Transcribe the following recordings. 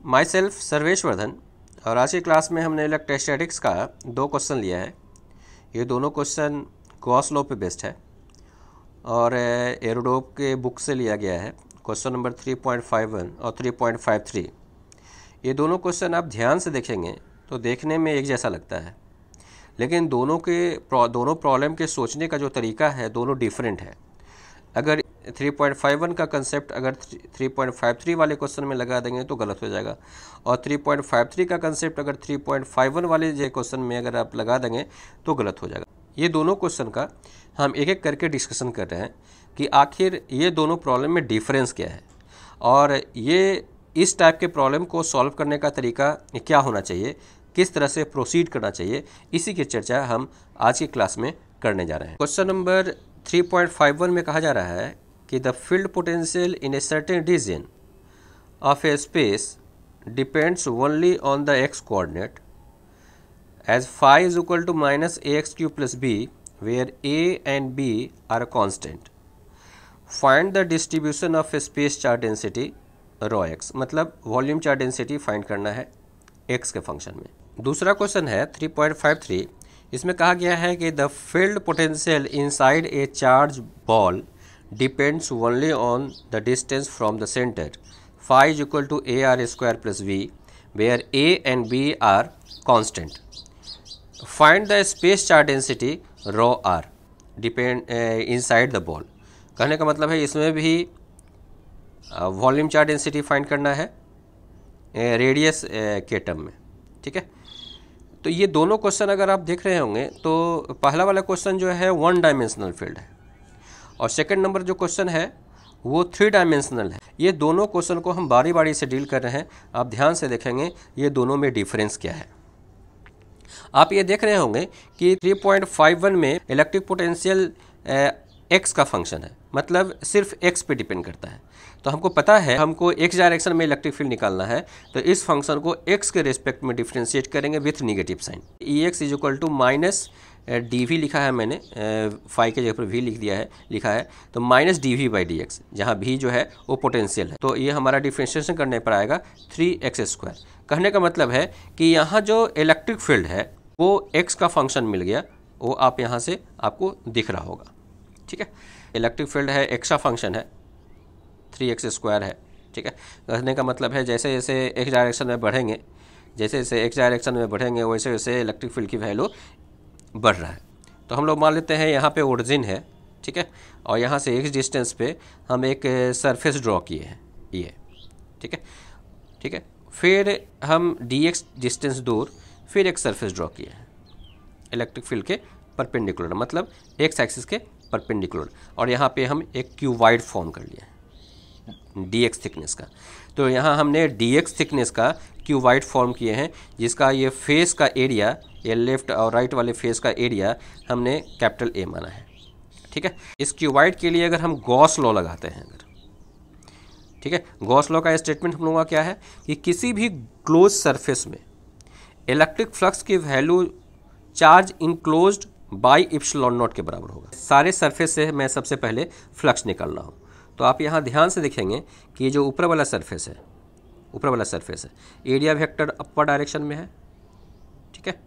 My self Sarvesh Vardhan और आज की क्लास में हमने इलेक्ट्रोस्टैटिक्स का दो क्वेश्चन लिया है। ये दोनों क्वेश्चन गॉस लॉ पे बेस्ड है और एरोडोप के बुक से लिया गया है। क्वेश्चन नंबर 3.51 और 3.53 ये दोनों क्वेश्चन आप ध्यान से देखेंगे तो देखने में एक जैसा लगता है। लेकिन दोनों के दोनों प्रॉब्लम के सोचने का जो तरीका है, दोनों डिफरेंट है। अगर 3.51 का कंसेप्ट अगर 3.53 वाले क्वेश्चन में लगा देंगे तो गलत हो जाएगा। और 3.53 का कंसेप्ट अगर 3.51 वाले जो क्वेश्चन में अगर आप लगा देंगे तो गलत हो जाएगा। ये दोनों क्वेश्चन का हम एक एक करके डिस्कशन कर रहे हैं कि आखिर ये दोनों प्रॉब्लम में डिफरेंस क्या है? और ये इस टाइप के प्रॉब्लम को सॉल्व करने का तरीका क्या होना चाहिए? किस तरह से प्रोसीड करना चाहिए? इसी की चर्चा हम आज की क्लास में करने जा रहे हैं। क्वेश्चन नंबर 3.51 में कहा जा रहा है कि the field potential in a certain region of a space depends only on the x coordinate as five is equal to minus a x cube plus b where a and b are constant find the distribution of a space charge density rho x मतलब volume charge density find करना है x के function में। दूसरा question है 3.53 इसमें कहा गया है कि the field potential inside a charge ball depends only on the distance from the centre five is equal to a r square plus b where a and b are constant find the space charge density rho r depend inside the ball कहने का मतलब है इसमें भी volume charge density find करना है radius के term में. ठीक है? तो ये दोनों क्वेश्चन अगर आप देख रहे होंगे तो पहला वाला क्वेश्चन जो है वन डायमेंशनल फ़ील्ड है। और सेकंड नंबर जो क्वेश्चन है, वो थ्री डायमेंशनल है। ये दोनों क्वेश्चन को हम बारी बारी से डील कर रहे हैं। आप ध्यान से देखेंगे, ये दोनों में डिफरेंस क्या है। आप ये देख रहे होंगे कि 3.51 में इलेक्ट्रिक पोटेंशियल एक्स का फ़ंक्शन है। मतलब सिर्फ़ एक्स पे डिपेंड करता है। तो हमको पता है, हमको एक्स डायरेक्शन में इलेक्ट्रिक फ़ील्ड निकालना है तो इस फ़ंक्शन को एक्स के रेस्पेक्ट में डिफ्रेंशिएट करेंगे with negative sign E x is equal to minus d V लिखा है मैंने फाइव के जगह पर वी लिख दिया है, लिखा है तो minus d V by d x जहाँ भी जो है, वो पोटेंशियल है। तो ये हमारा डिफ्रेंशिएशन करने पर आएगा थ्री एक्स स्क्वायर कहने का मतलब है कि यहाँ जो इलेक्ट्रिक फ़ील्ड है, वो एक्स का फ़ंक्शन मिल गया, वो आप यहाँ से आपको दिख रहा होगा। ठीक है? इलेक्ट्रिक फ़ील्ड है एक्सा फ़ंक्शन है थ्री एक्स स्क्वायर है, ठीक है? कहने का मतलब है, जैसे जैसे एक्स डायरेक्शन में बढ़ेंगे, जैसे जैसे एक्स डायरेक्शन में बढ़ेंगे, वैसे वैसे इलेक्ट्रिक फ़ील्ड की वैल्यू बढ़ रहा है। तो हम लोग मान लेते हैं, यहाँ पे ओरिजिन है, ठीक है? और यहाँ से एक्स डिस्टेंस पे हम एक सरफेस ड्रॉ किए हैं, ये, ठीक है? ठीक है? फिर हम डी एक्स डिस्टेंस दूर, फिर एक सरफेस ड्रॉ किए हैं इलेक्ट्रिक फ़ील्ड के परपेंडिकुलर मतलब एक्स एक्सिस के परपेंडिकुलर और यहाँ पे हम एक क्यूवाइड फॉर्म कर लिए डी एक्स थिकनेस का। तो यहाँ हमने डी एक्स थिकनेस का क्यूवाइड फॉर्म किए हैं, जिसका ये फेस का एरिया ये लेफ़्ट और राइट वाले फेस का एरिया हमने कैपिटल ए माना है। ठीक है? इस क्यूवाइड के लिए अगर हम गॉस लॉ लगाते हैं अगर, ठीक है? गॉस लॉ का स्टेटमेंट हम लोगों का क्या है? कि किसी भी क्लोज सरफेस में इलेक्ट्रिक फ्लक्स की value charge enclosed by epsilon naught के बराबर होगा। सारे सरफेस से मैं सबसे पहले फ्लक्स निकाल रहा हूँ। तो आप यहाँ ध्यान से देखेंगे कि ये जो ऊपर वाला सरफेस है, ऊपर वाला सरफेस है, एरिया वेक्टर अपर डायरेक्शन में है, ठीक है?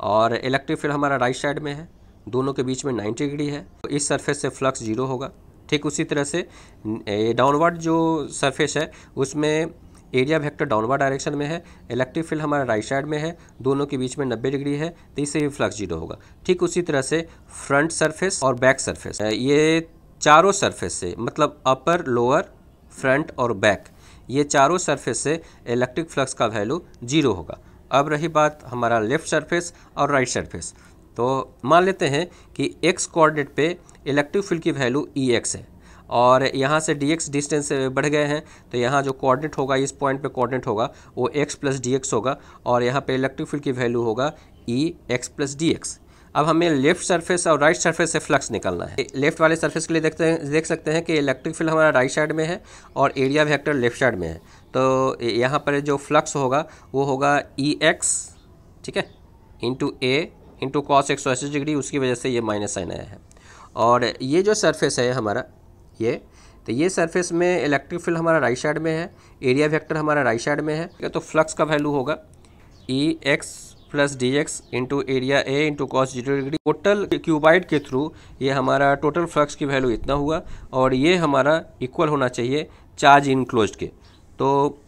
और इलेक्ट्रिक फ़ील्ड हमारा राइट साइड में है, दोनों के बीच में 90 डिग्री है। तो इस सरफेस से फ्लक्स ज़ीरो होगा। ठीक उसी तरह से डाउनवर्ड जो सरफेस है, उसमें एरिया वेक्टर डाउनवर्ड डायरेक्शन में है इलेक्ट्रिक फ़ील्ड हमारा राइट साइड में है, दोनों के बीच में 90 डिग्री है तो इससे भी फ्लक्स ज़ीरो होगा। ठीक उसी तरह से फ्रंट सरफेस और बैक सरफेस ये चारों सरफेस से मतलब अपर लोअर फ्रंट और बैक ये चारों सरफेस से इलेक्ट्रिक फ्लक्स का वैल्यू ज़ीरो होगा। अब रही बात हमारा लेफ़्ट सरफेस और राइट सरफेस तो मान लेते हैं कि एक्स कोऑर्डिनेट पे इलेक्ट्रिक फ़ील्ड की वैल्यू ई एक्स है। और यहाँ से डी एक्स डिस्टेंस बढ़ गए हैं तो यहाँ जो कोऑर्डिनेट होगा, इस पॉइंट पे कोऑर्डिनेट होगा, वो एक्स प्लस डी एक्स होगा और यहाँ पे इलेक्ट्रिक फ़ील्ड की वैल्यू होगा E x plus d x अब हमें लेफ़्ट सरफेस और राइट सरफेस से फ्लक्स निकालना है। लेफ़्ट वाले सरफेस के लिए देखते हैं, देख सकते हैं कि इलेक्ट्रिक फ़ील्ड हमारा राइट साइड में है और एरिया वेक्टर लेफ़्ट साइड में है। तो यहाँ पर जो फ्लक्स होगा, वो होगा ई एक्स ठीक है? इंटू ए इंटू कॉस एक सौ अस्सी डिग्री उसकी वजह से ये माइनस साइन आया है। और ये जो सरफेस है हमारा ये। तो ये सरफेस में इलेक्ट्रिक फ़ील्ड हमारा राइट साइड में है एरिया वेक्टर हमारा राइट साइड में है तो फ्लक्स का वैल्यू होगा E x plus d x into area a into cos zero degree total cuboid के थ्रू ये हमारा टोटल फ्लक्स की वैल्यू इतना हुआ, और ये हमारा इक्वल होना चाहिए चार्ज इनक्लोज के। तो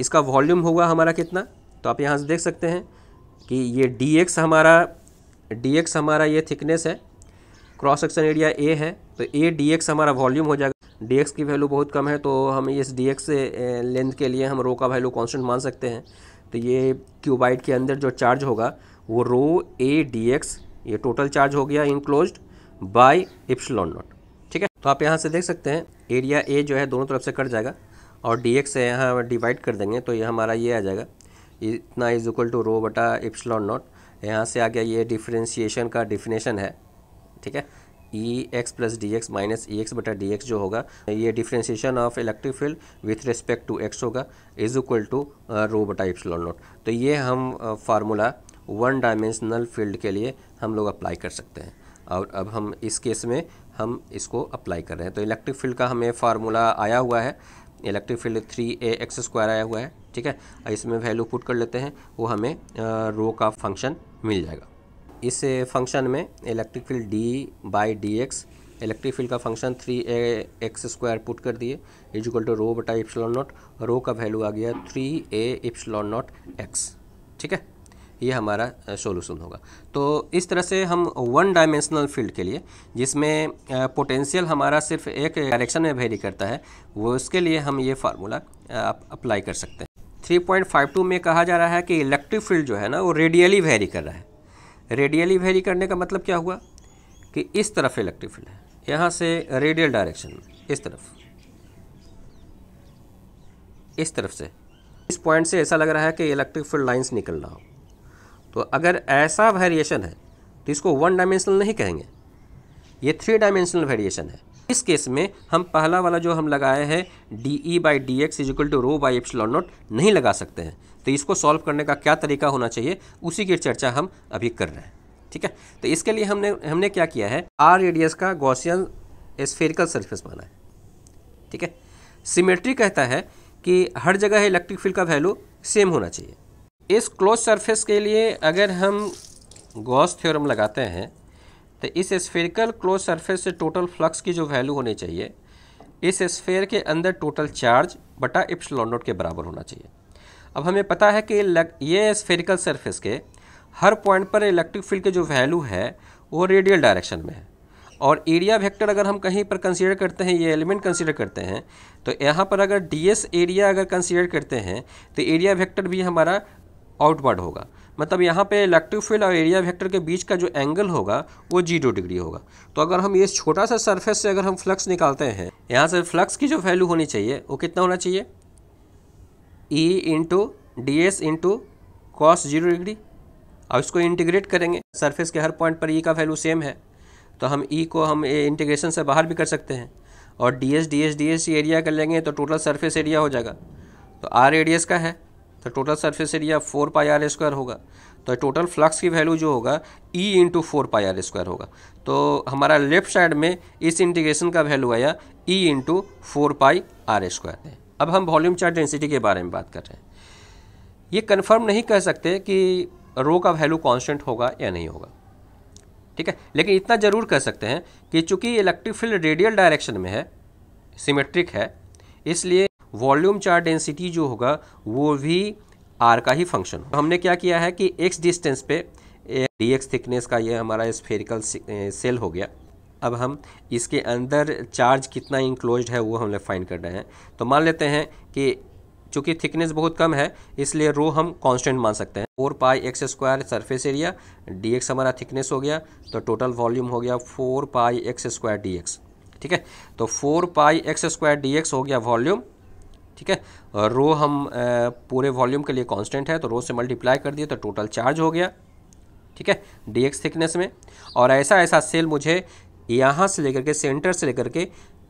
इसका वॉल्यूम होगा हमारा कितना? तो आप यहाँ से देख सकते हैं कि ये डी एक्स हमारा डी एक्स हमारा ये थिकनेस है। क्रॉस सेक्शन एरिया ए है। तो ए डी एक्स हमारा वॉल्यूम हो जाएगा। डी एक्स की वैल्यू बहुत कम है तो हम इस डी एक्स लेंथ के लिए हम रो का वैल्यू कॉन्स्टेंट मान सकते हैं। तो ये क्यूबाइट के अंदर जो चार्ज होगा, वो रो ए डी एक्स ये टोटल चार्ज हो गया इनक्लोज बाई इप्सलॉन नॉट ठीक है? तो आप यहाँ से देख सकते हैं एरिया ए जो है दोनों तरफ़ से कट जाएगा और डी एक्स से यहाँ डिवाइड कर देंगे तो ये हमारा ये आ जाएगा। इतना इज़ इक्वल टू रो बटा इप्सलॉन नॉट यहाँ से आ गया, ये डिफ्रेंशिएशन का डिफिनेशन है। ठीक है? E x plus d x minus E x बटा डी एक्स जो होगा, ये differentiation of electric field with respect to x होगा इज़ इक्वल टू रो बटा इप्सलॉन नॉट तो ये हम फार्मूला वन डायमेंशनल फ़ील्ड के लिए हम लोग अप्लाई कर सकते हैं। और अब हम इस केस में हम इसको अप्लाई कर रहे हैं। तो इलेक्ट्रिक फ़ील्ड का हमें फार्मूला आया हुआ है। Electric field three a x square आया हुआ है। ठीक है? इसमें वैल्यू पुट कर लेते हैं। वो हमें रो का फ़ंक्शन मिल जाएगा। इस फ़ंक्शन में electric field d by d x electric field का function three a x square put कर दिए इज़ इजिकल टू रो बटा इप्सलॉन नॉट रो का वैल्यू आ गया three a epsilon naught x ठीक है? ये हमारा सॉल्यूशन होगा। तो इस तरह से हम वन डायमेंशनल फ़ील्ड के लिए, जिसमें पोटेंशियल हमारा सिर्फ़ एक डायरेक्शन में वेरी करता है, वो उसके लिए हम ये फार्मूला अप्लाई कर सकते हैं। 3.52 में कहा जा रहा है कि इलेक्ट्रिक फ़ील्ड जो है ना, वो रेडियली वेरी कर रहा है। रेडियली वेरी करने का मतलब क्या हुआ? कि इस तरफ़ इलेक्ट्रिक फ़ील्ड है। यहाँ से रेडियल डायरेक्शन में इस तरफ़। इस तरफ़ से। इस पॉइंट से ऐसा लग रहा है कि इलेक्ट्रिक फ़ील्ड लाइंस निकल रहा हो। तो अगर ऐसा वेरिएशन है तो इसको वन डायमेंशनल नहीं कहेंगे। ये थ्री डायमेंशनल वेरिएशन है। इस केस में हम पहला वाला जो हम लगाए हैं D E by D X is equal to rho by epsilon naught नहीं लगा सकते हैं। तो इसको सॉल्व करने का क्या तरीका होना चाहिए, उसी की चर्चा हम अभी कर रहे हैं, ठीक है? तो इसके लिए हमने हमने क्या किया है आर रेडियस का गॉसियन स्फेरिकल सरफेस माना है, ठीक है? सिमेट्री कहता है कि हर जगह इलेक्ट्रिक फ़ील्ड का वैल्यू सेम होना चाहिए। इस क्लोज सरफेस के लिए अगर हम गॉस थ्योरम लगाते हैं तो इस स्फेरिकल क्लोज सरफेस से टोटल फ्लक्स की जो वैल्यू होनी चाहिए, इस स्फेयर के अंदर टोटल चार्ज बटा इप्सलॉन नोट के बराबर होना चाहिए। अब हमें पता है कि ये स्फेरिकल सरफेस के हर पॉइंट पर इलेक्ट्रिक फ़ील्ड के जो वैल्यू है, वो रेडियल डायरेक्शन में है। और एरिया वेक्टर अगर हम कहीं पर कंसीडर करते हैं, ये एलिमेंट कंसीडर करते हैं तो यहाँ पर अगर डीएस एरिया अगर कंसीडर करते हैं तो एरिया वेक्टर भी हमारा आउटवर्ड होगा। मतलब यहाँ पे इलेक्ट्रिक फ़ील्ड और एरिया वेक्टर के बीच का जो एंगल होगा, वो ज़ीरो डिग्री होगा। तो अगर हम ये छोटा सा सरफेस से अगर हम फ्लक्स निकालते हैं, यहाँ से फ्लक्स की जो वैल्यू होनी चाहिए, वो कितना होना चाहिए? E into D S into cos zero degree और इसको इंटीग्रेट करेंगे। सरफेस के हर पॉइंट पर ई e का वैल्यू सेम है। तो हम ई e को हम इंटीग्रेशन से बाहर भी कर सकते हैं। और D S D S D S area कर लेंगे तो टोटल सरफेस एरिया हो जाएगा। तो आर रेडियस का है। तो total surface area four pi R square होगा। तो टोटल फ्लक्स की वैल्यू जो होगा E into four pi R square होगा। तो हमारा लेफ़्ट साइड में इस इंटीग्रेशन का वैल्यू आया E into four pi R square अब हम वॉल्यूम चार्ज डेंसिटी के बारे में बात कर रहे हैं। ये कन्फर्म नहीं कह सकते कि रो का वैल्यू कांस्टेंट होगा या नहीं होगा। ठीक है? लेकिन इतना ज़रूर कह सकते हैं कि चूँकि इलेक्ट्रिक फ़ील्ड रेडियल डायरेक्शन में है सिमेट्रिक है, इसलिए वॉल्यूम चार्ज डेंसिटी जो होगा, वो भी आर का ही फ़ंक्शन हमने क्या किया है कि एक्स डिस्टेंस पे डी एक्स थिकनेस का ये हमारा स्फेरिकल सेल हो गया। अब हम इसके अंदर चार्ज कितना इंक्लोज है वो हम फाइंड कर रहे हैं। तो मान लेते हैं कि चूँकि थिकनेस बहुत कम है, इसलिए रो हम कांस्टेंट मान सकते हैं। Four pi X square surface area D X हमारा थिकनेस हो गया तो टोटल वॉल्यूम हो गया four pi X square D X ठीक है? तो four pi X square D X हो गया वॉल्यूम ठीक है? रो हम पूरे वॉल्यूम के लिए कांस्टेंट है तो रो से मल्टीप्लाई कर दिए तो टोटल चार्ज हो गया। ठीक है? डी एक्स थिकनेस में। और ऐसा ऐसा सेल मुझे यहाँ से लेकर के सेंटर से लेकर के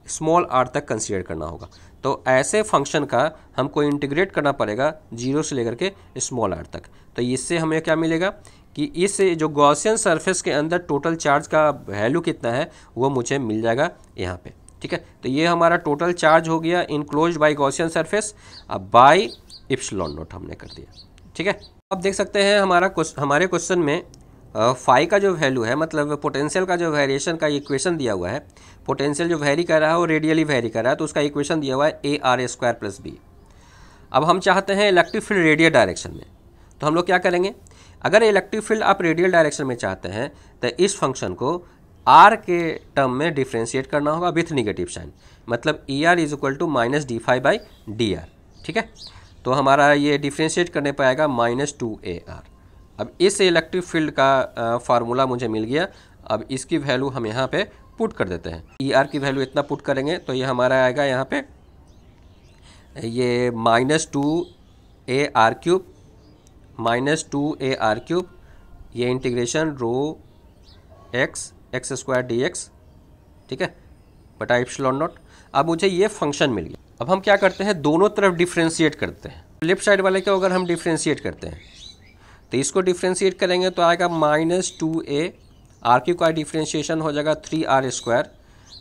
स्मॉल आर तक कंसीडर करना होगा। तो ऐसे फ़ंक्शन का हमको इंटीग्रेट करना पड़ेगा ज़ीरो से लेकर के स्मॉल आर तक। तो इससे हमें क्या मिलेगा कि इस जो गॉसियन सरफेस के अंदर टोटल चार्ज का वैल्यू कितना है, वो मुझे मिल जाएगा यहाँ पे। ठीक है? तो ये हमारा टोटल चार्ज हो गया इनक्लोज बाई गॉसियन सरफेस अब बाई इप्सलॉन नोट हमने कर दिया। ठीक है? अब देख सकते हैं हमारा हमारे क्वेश्चन में फाई का जो वैल्यू है मतलब पोटेंशियल का जो वेरिएशन का इक्वेशन दिया हुआ है पोटेंशियल जो वेरी कर रहा है, वो रेडियली वेरी कर रहा है तो उसका इक्वेशन दिया हुआ है A R square plus B अब हम चाहते हैं इलेक्ट्रिक फ़ील्ड रेडियल डायरेक्शन में। तो हम लोग क्या करेंगे? अगर इलेक्ट्रिक फ़ील्ड आप रेडियल डायरेक्शन में चाहते हैं तो इस फ़ंक्शन को आर के टर्म में डिफ्रेंशिएट करना होगा विथ निगेटिव साइन मतलब E R is equal to minus D five by D R ठीक है? तो हमारा ये डिफ्रेंशिएट करने पाएगा माइनस टू ए आर अब इस इलेक्ट्रिक फ़ील्ड का फार्मूला मुझे मिल गया। अब इसकी वैल्यू हम यहाँ पे पुट कर देते हैं। ई आर की वैल्यू इतना पुट करेंगे तो ये हमारा आएगा यहाँ पे, ये minus two A R cube minus two A R cube ये integration rho X X square D X ठीक है? बटा इप्सलॉन नॉट अब मुझे ये फ़ंक्शन मिल गया। अब हम क्या करते हैं? दोनों तरफ़ डिफ्रेंशिएट करते हैं। लेफ़्ट साइड वाले को अगर हम डिफ्रेंशिएट करते हैं तो इसको डिफ्रेंशिएट करेंगे तो आएगा minus two A R cube का डिफ्रेंशिएशन हो जाएगा थ्री आर स्क्वायर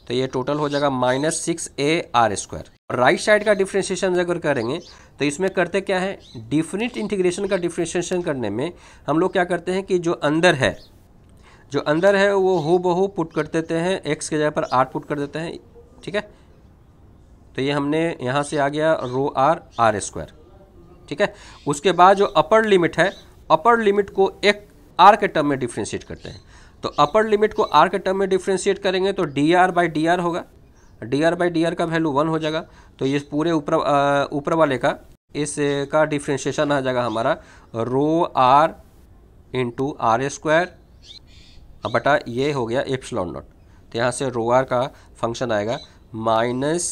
तो ये टोटल हो जाएगा minus six A R square right side का डिफ्रेंशिएशन अगर करेंगे तो इसमें करते क्या है? डिफरेंट इंटीग्रेशन का डिफ्रेंशिएशन करने में हम लोग क्या करते हैं कि जो अंदर है, जो अंदर है वो हो बहु पुट कर देते हैं एक्स के जगह पर आर पुट कर देते हैं, ठीक है? तो ये हमने यहाँ से आ गया रो आर आर स्क्वायर ठीक है? उसके बाद जो अपर लिमिट है अपर लिमिट को एक आर के टर्म में डिफ्रेंशिएट करते हैं। तो अपर लिमिट को आर के टर्म में डिफ्रेंशिएट करेंगे तो D R by D R होगा। D R by D R का वैल्यू वन हो जाएगा। तो ये पूरे ऊपर ऊपर वाले का, इस का डिफ्रेंशिएशन आ जाएगा हमारा rho R into R square बटा ये हो गया एप्सलॉन नॉट तो यहाँ से रो आर का फ़ंक्शन आएगा minus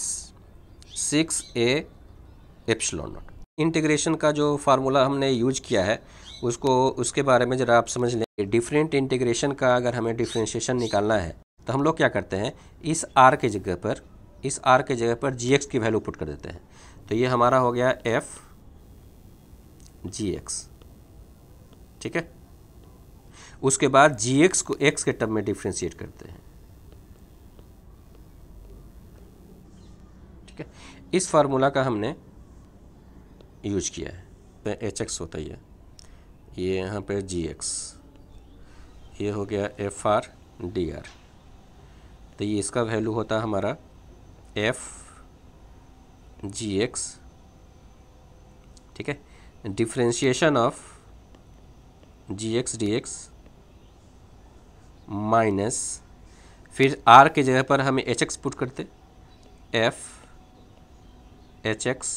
six A epsilon naught integration का जो फार्मूला हमने यूज़ किया है, उसको, उसके बारे में ज़रा आप समझ लें। डिफरेंट इंटीग्रेशन का अगर हमें डिफ्रेंशिएशन निकालना है तो हम लोग क्या करते हैं, इस आर के जगह पर, इस आर के जगह पर जी एक्स की वैल्यू पुट कर देते हैं। तो ये हमारा हो गया एफ़ जी एक्स ठीक है? उसके बाद जी एक्स को एक्स के टर्म में डिफ्रेंशिएट करते हैं। ठीक है? इस फार्मूला का हमने यूज़ किया है। एच एक्स होता ही है। ये यहाँ पे जी एक्स ये हो गया एफ़ आर डी आर तो ये इसका वैल्यू होता है हमारा एफ़ जी एक्स ठीक है? Differentiation of G X D X minus फिर आर के जगह पर हमें एच एक्स पुट करते। F H X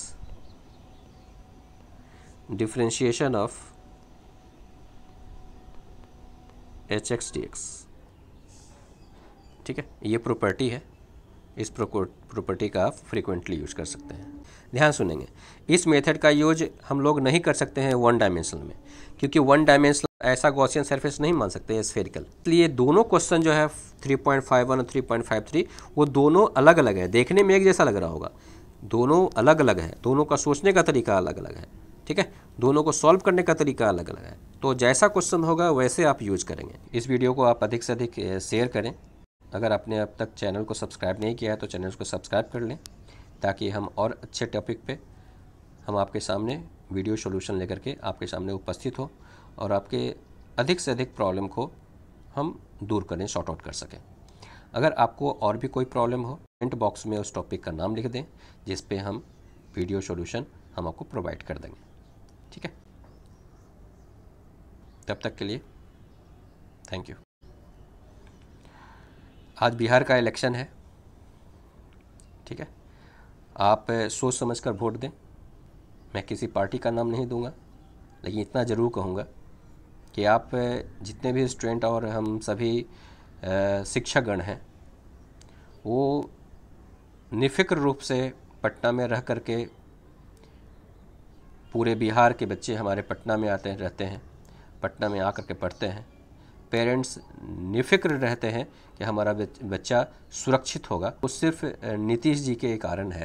differentiation of H X D X ठीक है? ये प्रॉपर्टी है। इस प्रॉपर्टी का आप फ्रिक्वेंटली यूज़ कर सकते हैं। ध्यान सुनेंगे। इस मेथड का यूज़ हम लोग नहीं कर सकते हैं वन डायमेंशनल में। क्योंकि वन डायमेंशनल ऐसा गॉसियन सरफेस नहीं मान सकते स्फेरिकल इसलिए दोनों क्वेश्चन जो है 3.51 और 3.53 वो दोनों अलग अलग है। देखने में एक जैसा लग रहा होगा। दोनों अलग अलग है। दोनों का सोचने का तरीका अलग अलग है। ठीक है? दोनों को सॉल्व करने का तरीका अलग अलग है। तो जैसा क्वेश्चन होगा, वैसे आप यूज़ करेंगे। इस वीडियो को आप अधिक से अधिक शेयर करें। अगर आपने अब तक चैनल को सब्सक्राइब नहीं किया है तो चैनल को सब्सक्राइब कर लें, ताकि हम और अच्छे टॉपिक पे हम आपके सामने वीडियो सोल्यूशन लेकर के आपके सामने उपस्थित हो और आपके अधिक से अधिक प्रॉब्लम को हम दूर करें शॉर्ट आउट कर सकें। अगर आपको और भी कोई प्रॉब्लम हो कमेंट बॉक्स में उस टॉपिक का नाम लिख दें, जिस पे हम वीडियो सोल्यूशन हम आपको प्रोवाइड कर देंगे। ठीक है। तब तक के लिए थैंक यू आज बिहार का इलेक्शन है, ठीक है। आप सोच समझ कर वोट दें। मैं किसी पार्टी का नाम नहीं दूँगा, लेकिन इतना ज़रूर कहूँगा कि आप जितने भी स्टूडेंट और हम सभी शिक्षकगण हैं, वो निफ़िक्र रूप से पटना में रह कर के पूरे बिहार के बच्चे हमारे पटना में आते रहते हैं, पटना में आकर के पढ़ते हैं। पेरेंट्स निफ़िक्र रहते हैं कि हमारा बच्चा सुरक्षित होगा। वो सिर्फ़ नीतीश जी के कारण है।